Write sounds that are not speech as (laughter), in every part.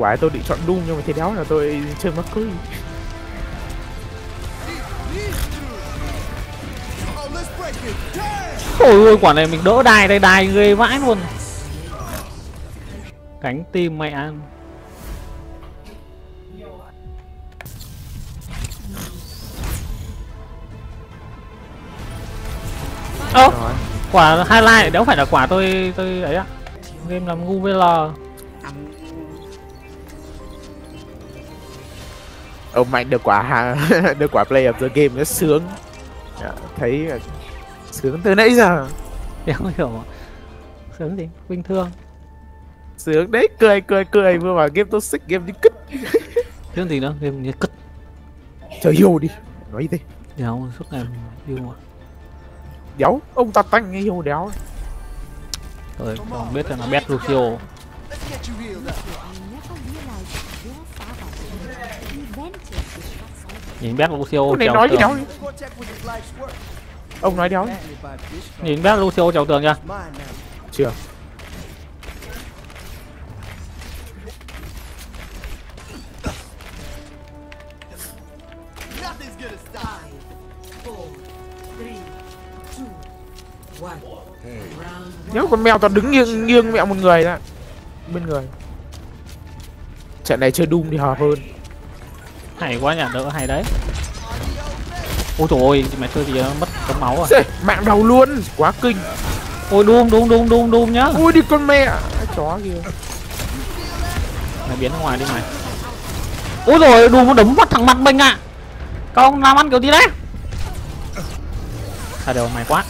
quả tôi định chọn Doom nhưng mà thế đéo là tôi chơi cưới Ôi ôi quả này mình đỡ đài đây đài ghê vãi luôn. Cánh tim mẹ ăn. Ơ quả highlight đéo phải là quả tôi tôi ấy á game làm ngu VL ông mạnh được quả (laughs) được quả play of the game nó sướng. Dạ, thấy sướng từ nãy giờ. Đéo hiểu sướng gì? Bình thường. Sướng đấy cười cười cười vừa vào game toxic game đi cứt. (laughs) Sướng gì nữa? Game như cất trời yêu đi nói gì đéo suốt ngày yêu mà đéo ông ta tanh yêu đéo. Rồi không biết là nó bet Lucio nhìn bet Lucio trèo nói gì tường. đéo đi. ông nói đéo nhìn bet Lucio trèo tường chưa chưa. Nếu con mèo toàn đứng nghiêng nghiêng mẹ một người ra bên người. Trận này chơi Doom thì hợp hơn hay quá nhỉ đỡ hay đấy. Ôi trời ơi mẹ chơi gì nó mất cấm máu Xê, mạng đầu luôn quá kinh. Ôi đun đun đun đun đun nhá. Ui đi con mẹ. Chó kìa. Mày biến ra ngoài đi mày. Ôi rồi đùm nó đấm vào thẳng mặt mình à con làm ăn kiểu gì đấy? À đều mày quá.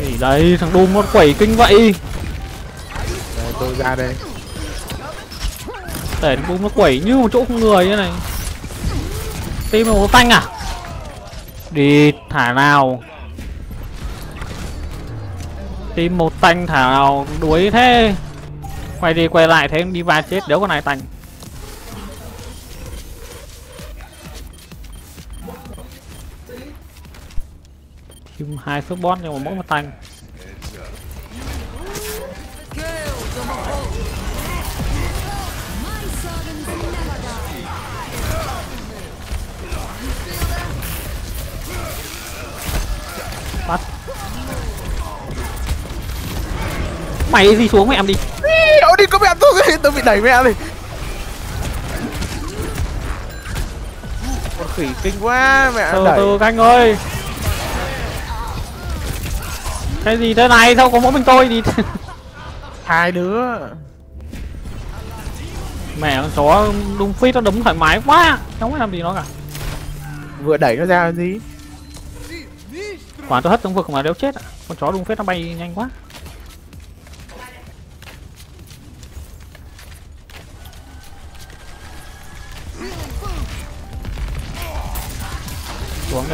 Gì đây thằng đùm nó quẩy kinh vậy. Đây, tôi ra đây để bung nó quẩy như một chỗ không người như này. Tim màu tanh à? Đi thả nào. Tim một tanh thả nào, đuối thế. Quay đi quay lại thế đi va chết đéo con này tanh. Thêm hai phước bot nhưng mà mỗi một tanh. Mày gì xuống mẹ em đi. Ôi đi có mẹ tôi tôi bị đẩy mẹ đi. Con khỉ kinh quá mẹ từ đẩy. từ canh ơi. Cái gì thế này? Sao có mỗi mình tôi đi (laughs) hai đứa. Mẹ con chó đung phít nó đấm thoải mái quá. Không phải làm gì nó cả. Vừa đẩy nó ra làm gì? Quả tôi hất trong vực mà đéo chết ạ. Con chó đung phết nó bay nhanh quá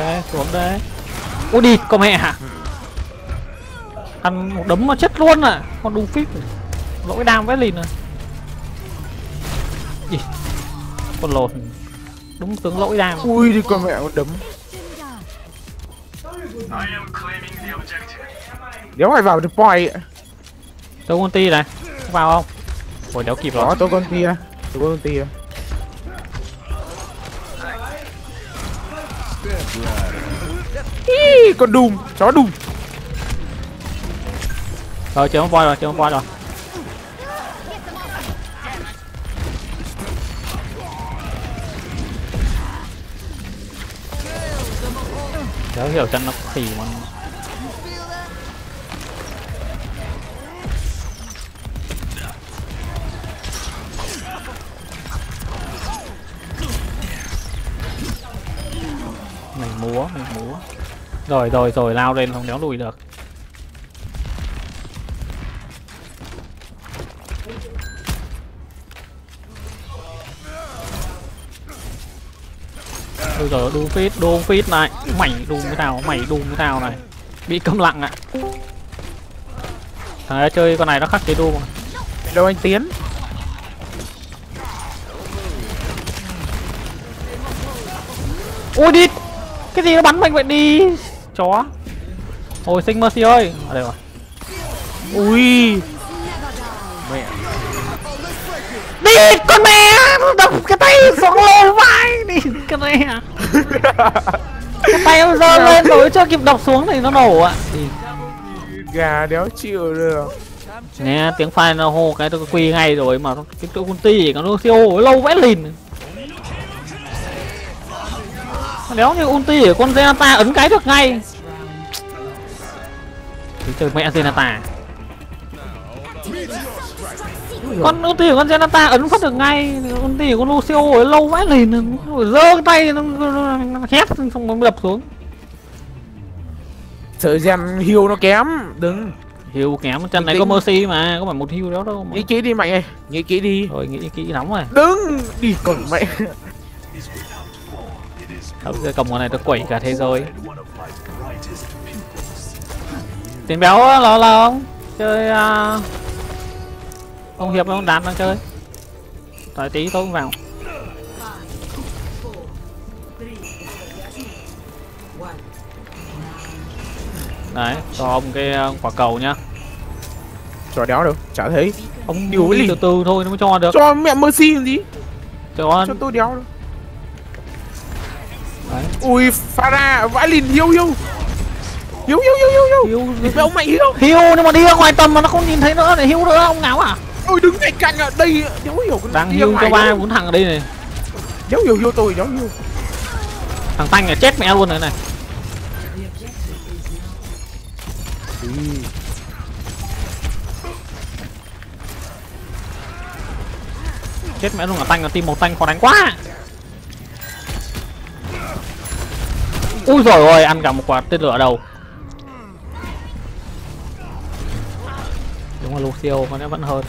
đây xuống đây ôi đi con mẹ hả? Ăn một đấm mà chết luôn à con đung phít lỗi đam vét lìn à Ý, con lồn. Đúng tướng lỗi đam. Ui đi con mẹ con đấm. Đéo phải vào the point tôi con ti này vào không? Ôi đéo kịp rồi. đó tôi con tia tôi con tia Ý, con đùm chó đùm. Rồi chơi không voi rồi chơi không voi rồi. Chớ hiểu chân nó khỉ mà. Rồi rồi rồi lao lên không đéo lùi được. Ôi giời đu phít, đu phít này. Mày đu cái tao, mày đu cái tao này. Bị câm lặng ạ. Thằng ấy chơi con này nó khắc cái đu mà. Đâu anh tiến? Ui đi! Cái gì nó bắn mình vậy đi? Chó. Ôi sinh Mercy ơi. Ở đây rồi. Ui. Mẹ. Đi con mẹ. Đập cái tay xuống lô vai. Đi cái này à cái tay nó giơ lên rồi chưa kịp đập xuống thì nó nổ ạ. Đi gà đéo chịu được. Nghe tiếng phai nó hô cái tôi quy ngay rồi mà nó- cái chỗ ulti nó siêu lâu vẽ lìn đéo như ulti của con Zenata ấn cái được ngay. Thì chơi mẹ Zenata. Con ulti của con Zenata ấn phát được ngay. Ulti của con Lucio ấy lâu vẽ lìn giơ cái tay nó, nó, hét xong nó đập xuống. Sợ gen hiêu nó kém. Đừng. Hiu kém chân này có Mercy mà có phải một hiu đó đâu mà. Nghĩ kỹ đi mạnh ơi nghĩ kỹ đi. Rồi nghĩ kỹ lắm rồi. Đừng. Đi còn mẹ Không, cái cầm con này tôi quẩy cả thế giới. Tiền béo lo lo. Không? Chơi à... Ông Hiệp ông Đán đang chơi. Tại tí tôi cũng vào. Đấy, cho ông cái à, quả cầu nhá. Cho đéo đâu chả thấy. Ông Điều đi lì. từ từ thôi nó mới cho được. Cho mẹ mercy làm gì? Cho cho tôi đéo Đấy. Ui pha ra vãi lìn hiêu hiêu hiêu hiêu hiêu Hiu mẹ ông mày hiêu Hiu nhưng mà đi ra ngoài tầm mà nó không nhìn thấy nữa để hiu nữa ông ngáo à? Ôi đứng cạnh cạnh ở đây đéo hiểu cái Đang hiu cho ba bốn thằng ở đây này. Đéo hiểu hiêu tôi đéo hiểu Thằng Tanh là chết mẹ luôn rồi này. Chết mẹ luôn là Tanh là team một Tanh khó đánh quá Ui rồi ôi ăn cả một quả tên lửa đầu. Đúng là Lucio con ấy vẫn hơn.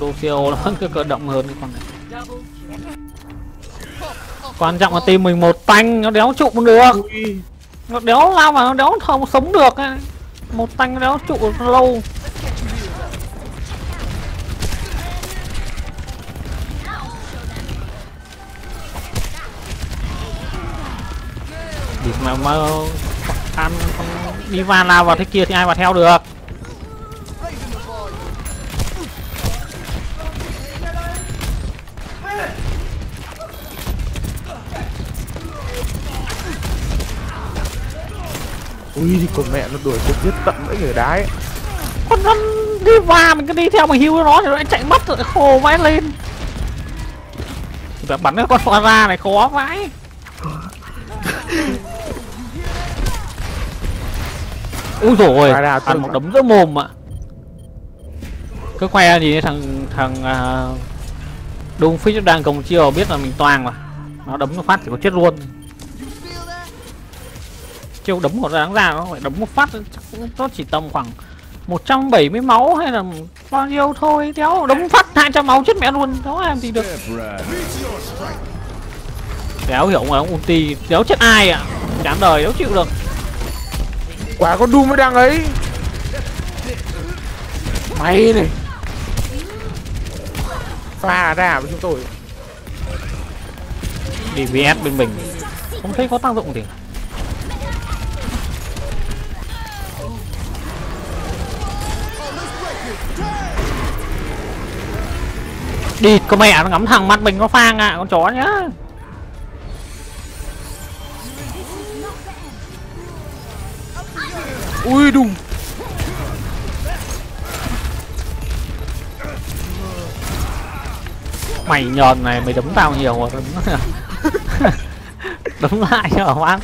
Lucio nó vẫn cứ cơ động hơn cái con này. Quan trọng là team mình một tanh nó đéo trụ được. Nó đéo lao mà nó đéo không sống được. Một tanh nó đéo trụ lâu Thì mà mà ăn con đi van lao vào thế kia thì ai mà theo được. Ui thì con mẹ nó đuổi cuộc giết tận mấy người đái con nó đi va mình cứ đi theo mình hưu nó thì nó lại chạy mất rồi khô vãi lên. Phải bắn cái con ra này khó vãi Úi dồi ôi, tôi ăn một đấm giữa mồm ạ. Cứ khoe gì thằng thằng uh, Đông Fish đang cồng chiều biết là mình toang mà. Nó đấm một phát thì có chết luôn. Chiêu đấm một đáng ra nó phải đấm một phát chắc nó chỉ tầm khoảng 170 máu hay là bao nhiêu thôi. Đéo đấm phát 200 máu chết mẹ luôn. Đéo làm gì được. Đéo hiểu mà ông ulti đéo chết ai ạ? Chán đời đéo chịu được quả con đu mới đang ấy. Mày này. Pha ra với chúng tôi. Đi vs bên mình không thấy có tác dụng gì. Đi, con mẹ nó ngắm thằng mặt mình nó phang ạ con chó nhá. Ui đùng. Mày nhờn này mày đấm tao nhiều rồi. Đấm (laughs) đấm lại cho ăn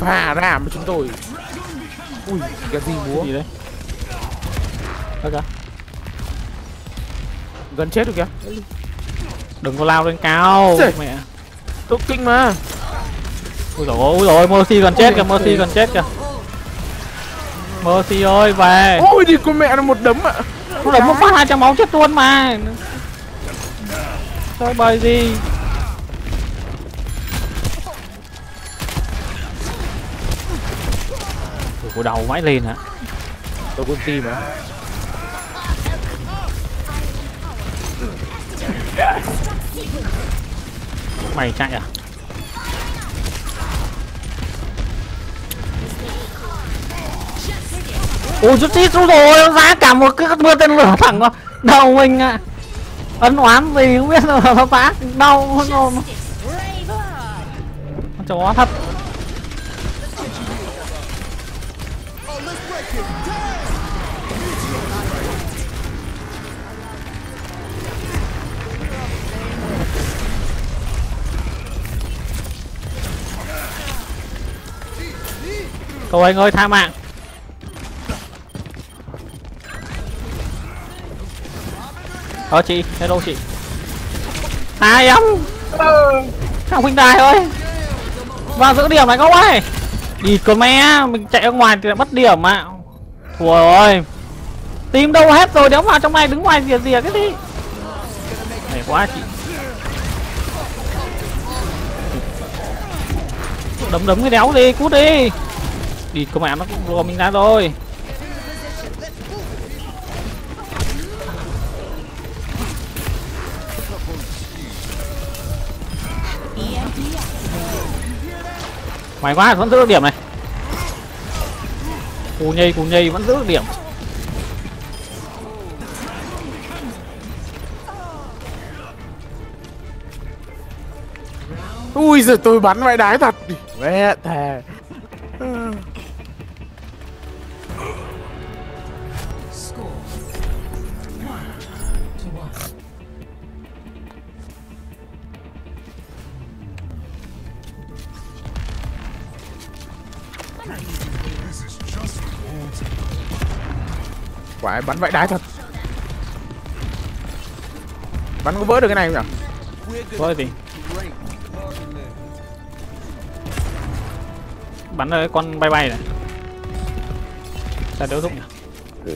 pha ra với chúng tôi. Ui cái gì múa? Gì đấy? Kìa, gần chết rồi kìa đừng có lao lên cao Trời. mẹ. Tôi kinh mà. Ui ôi, ui ôi, Mercy gần chết kìa Mercy gần chết kìa. Mercy ơi về. Ôi đi con mẹ nó một đấm ạ. Nó đấm một phát hai trăm máu chết luôn mà. Chơi bài gì. Ủa, của đầu vãi lên hả? Tôi con tim mà Mày chạy à? Ôi chút tít rồi, giá cả một cái mưa tên lửa thẳng vào đầu mình ạ à. Ấn oán gì không biết là nó phá đau không Chó thật thôi anh ơi tha mạng. Ờ chị, hello chị. Ai em Thằng huynh đài ơi. Vào giữ điểm này không ơi. Đi cơ mẹ Mình chạy ra ngoài thì lại mất điểm mà Thua rồi. Tìm đâu hết rồi đéo vào trong này đứng ngoài rìa rìa cái gì? Này quá chị. Đấm đấm cái đéo đi cút đi. Đi cơ mẹ nó cũng rùa mình ra rồi May quá vẫn giữ được điểm này. Cù nhây cù nhây vẫn giữ được điểm. Ui giời tôi bắn vãi đái thật. Mẹ thề (laughs) quả bắn vãi đái thật. Bắn có vỡ được cái này không nhỉ? Thôi gì? Bắn cái con bay bay này. Sao đỡ dụng nhỉ?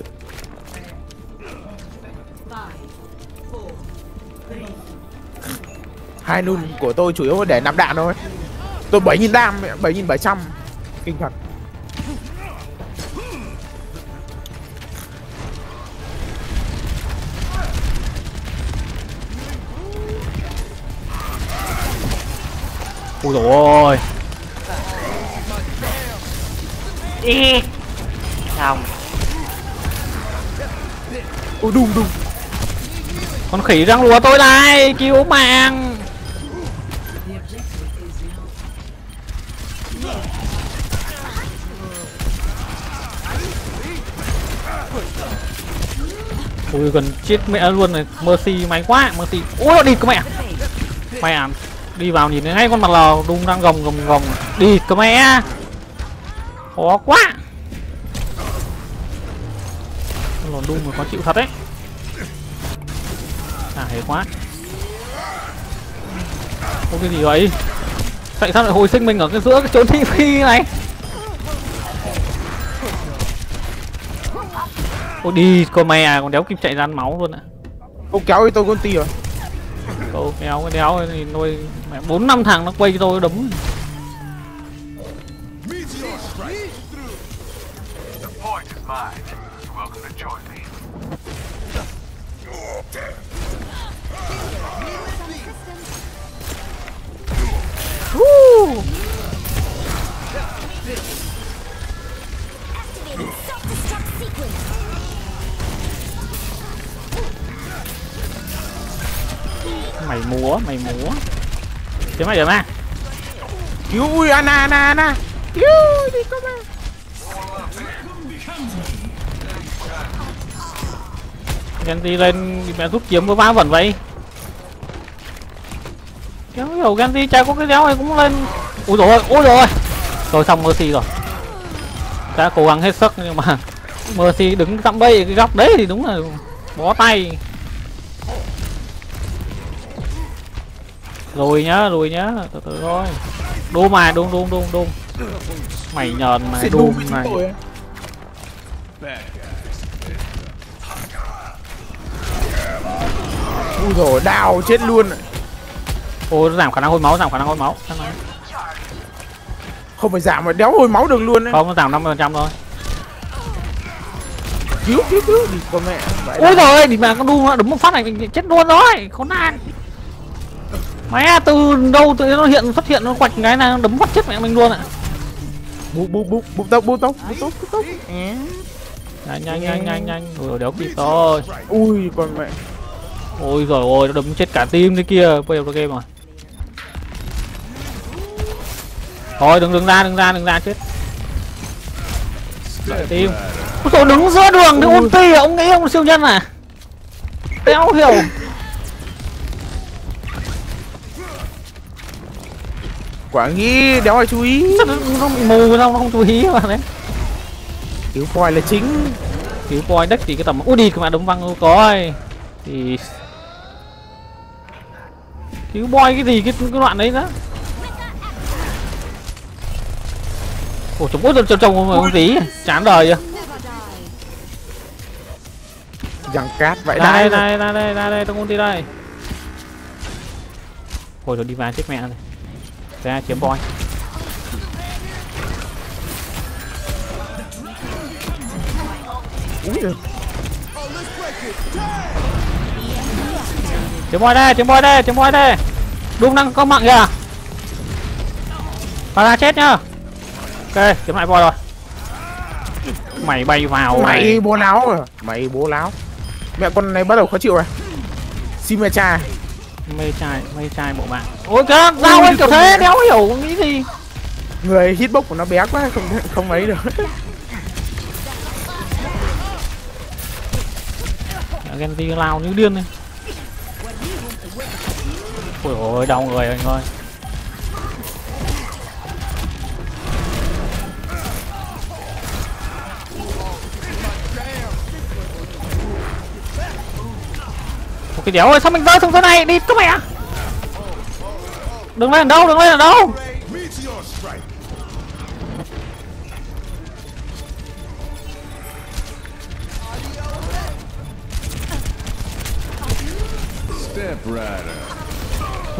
Hai nun của tôi chủ yếu để nạp đạn thôi. Tôi bảy nghìn đam bảy nghìn bảy trăm. Kinh thật Ui dồi ôi. Đi. Xong. Ui đùng đùng. Con khỉ đang lùa tôi đây Cứu mạng. Ui gần chết mẹ luôn này. Mercy may quá Mercy. Ui đi cơ mẹ. Mẹ à Đi vào nhìn thấy ngay con mặt lò, đung đang gồng gồng gồng. Đi, cơ mẹ. Khó quá. Con lò đung mà khó chịu thật đấy. À hề quá. Có cái gì vậy? Tại sao lại hồi sinh mình ở cái giữa cái chốn thi phi này? Ôi, đi, cơ mẹ. Còn đéo kịp chạy ra ăn máu luôn ạ. Ông kéo đi tôi con tì rồi đéo cái đéo thì nuôi mẹ bốn năm thằng nó quay tôi đấm. Mày múa mày múa. Thế mày được mà cứu ui Anna Anna Anna. Cứu đi có mà Genji lên mẹ rút kiếm với ba vẩn vậy. Kéo hiểu Genji chả có cái đéo này cũng lên. Ui rồi ui rồi Rồi xong Mercy rồi. Đã cố gắng hết sức nhưng mà (laughs) Mercy đứng dặm bây cái góc đấy thì đúng là bó tay Rồi nhá, rồi nhá, từ từ thôi. Đu mà, đu đu đu đu. Mày nhờn mà, sẽ đu đu với chúng này tôi á. ui rồi đào chết luôn. Nó giảm khả năng hôi máu, giảm khả năng hôi máu. Không phải giảm mà đéo hồi máu được luôn ấy. Không, giảm 50% thôi. Cứu cứu cứu. Đi con mẹ. Ôi rồi đi mà con đu nó đấm một phát này mình chết luôn rồi. Khốn nạn mẹ từ đâu tự nó hiện xuất hiện nó quạch cái nào đấm phát chết mẹ mình luôn ạ. Búp búp búp búp tốc búp tốc búp tốc búp tốc nhanh nhanh nhanh nhanh nhanh. Ui đéo kịp rồi. Ui con mẹ. Ôi rồi ôi nó đấm chết cả team thế kia. Bây giờ game rồi. Thôi đừng đừng ra đừng ra đừng ra chết. Đợi team. Ôi trời đứng giữa đường thì ulti à? ông nghĩ ông siêu nhân à? Đéo hiểu quả nghĩ đéo ai chú ý. Sao nó nó bị mù sao nó không chú ý mà đấy cứu voi là chính. Cứu voi đất thì cái tầm ui đi cái mà đấm văng coi. Thì cứu boy cái gì cái cái đoạn đấy đó. Ủa chúng ôi trông trông không tí. Chán đời chưa? Rằng cát vậy đây đây ra đây ra đây tao đi đây. Ôi rồi đi vào chết mẹ này ra chiếm boy. Úi giời. chiếm boy đây chiếm boy đây chiếm boy đây. Đúng đang có mạng kìa. Và ra chết nhá. Ok chiếm lại boy rồi. Mày bay vào mày mày. bố láo à mày bố láo. Mẹ con này bắt đầu khó chịu rồi. Xin mẹ cha mê trai mê trai bộ bạn. Ôi cái sao anh kiểu thế đéo hiểu nghĩ gì. Người hitbox của nó bé quá không không ấy được. (laughs) Genji lao như điên này. Ôi ôi đau người anh ơi cái đéo ơi, sao mình rơi xuống thế này? Đi các mẹ. Đừng lên ở đâu, đừng lên ở đâu. Meteor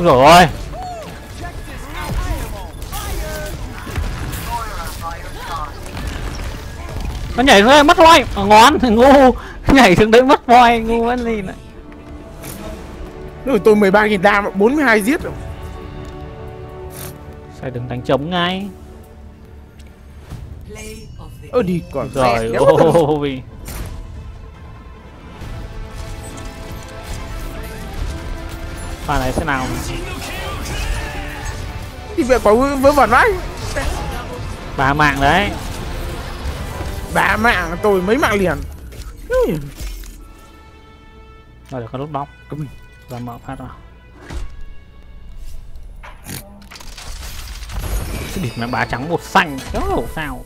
dồi ôi. Nó nhảy xuống đây, mất voi. Ờ, ngon thì (laughs) ngu. Nhảy xuống đấy mất voi, ngu vẫn gì nữa rồi tôi 13 nghìn đam 42 giết rồi. Phải đừng đánh trống ngay. Ơ đi còn Rồi ôi Pha này sẽ nào? Thì mẹ có vớ vẩn đấy Ba mạng đấy. Ba mạng tôi mấy mạng liền. Rồi được con nút bóng Ui. Và mở phát vào. Cái địch mẹ bà trắng một xanh. Hiểu sao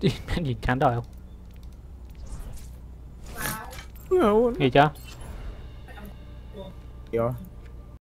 Đi (laughs) mẹ nhìn chán đời không? Ui, Nghe chưa? Hiểu.